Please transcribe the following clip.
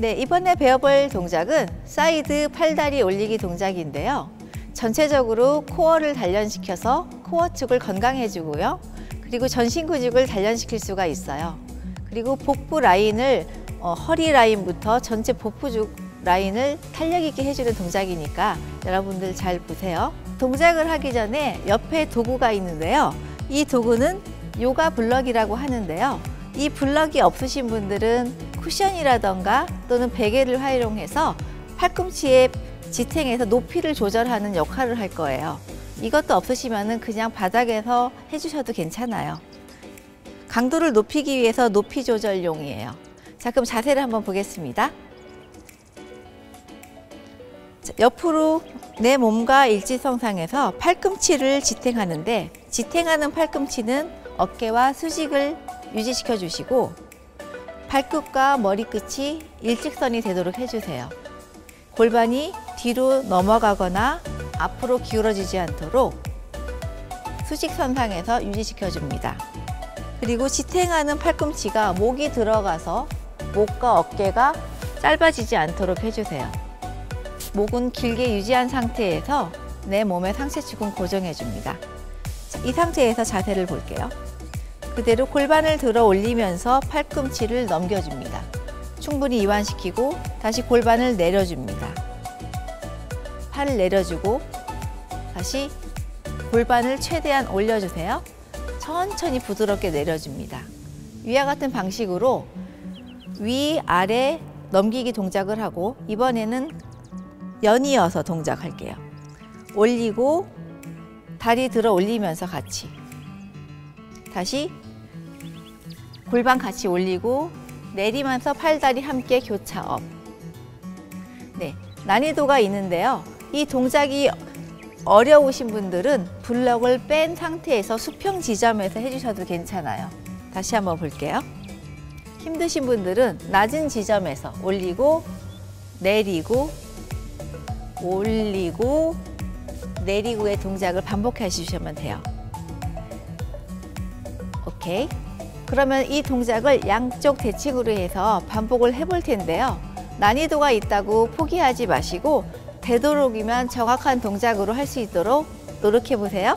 네, 이번에 배워볼 동작은 사이드 팔다리 올리기 동작인데요. 전체적으로 코어를 단련시켜서 코어 축을 건강해주고요. 그리고 전신 근육을 단련시킬 수가 있어요. 그리고 복부 라인을 어, 허리 라인부터 전체 복부 쪽 라인을 탄력 있게 해주는 동작이니까 여러분들 잘 보세요. 동작을 하기 전에 옆에 도구가 있는데요. 이 도구는 요가 블럭이라고 하는데요. 이 블럭이 없으신 분들은 쿠션이라던가 또는 베개를 활용해서 팔꿈치에 지탱해서 높이를 조절하는 역할을 할 거예요. 이것도 없으시면 그냥 바닥에서 해주셔도 괜찮아요. 강도를 높이기 위해서 높이 조절용이에요. 자, 그럼 자세를 한번 보겠습니다. 자, 옆으로 내 몸과 일지성상에서 팔꿈치를 지탱하는데 지탱하는 팔꿈치는 어깨와 수직을 유지시켜 주시고 발끝과 머리끝이 일직선이 되도록 해주세요. 골반이 뒤로 넘어가거나 앞으로 기울어지지 않도록 수직선상에서 유지시켜 줍니다. 그리고 지탱하는 팔꿈치가 목이 들어가서 목과 어깨가 짧아지지 않도록 해주세요. 목은 길게 유지한 상태에서 내 몸의 상체축은 고정해 줍니다. 이 상태에서 자세를 볼게요. 그대로 골반을 들어 올리면서 팔꿈치를 넘겨줍니다. 충분히 이완시키고 다시 골반을 내려줍니다. 팔을 내려주고 다시 골반을 최대한 올려주세요. 천천히 부드럽게 내려줍니다. 위와 같은 방식으로 위, 아래 넘기기 동작을 하고 이번에는 연이어서 동작할게요. 올리고 다리 들어 올리면서 같이 다시 골반 같이 올리고 내리면서 팔다리 함께 교차업. 네, 난이도가 있는데요. 이 동작이 어려우신 분들은 블럭을 뺀 상태에서 수평 지점에서 해주셔도 괜찮아요. 다시 한번 볼게요. 힘드신 분들은 낮은 지점에서 올리고 내리고 올리고 내리고의 동작을 반복해 주시면 돼요. 오케이. 그러면 이 동작을 양쪽 대칭으로 해서 반복을 해볼 텐데요. 난이도가 있다고 포기하지 마시고 되도록이면 정확한 동작으로 할 수 있도록 노력해 보세요.